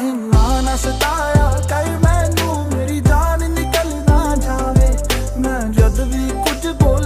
ਇੰਨਾ ਨਾ ਸਤਾਇਆ ਕਰ ਮੈਨੂੰ ਮੇਰੀ ਜਾਨ ਨਿਕਲ ਨਾ ਜਾਵੇ। ਮੈਂ ਜਦ ਵੀ ਕੁਝ ਬੋਲ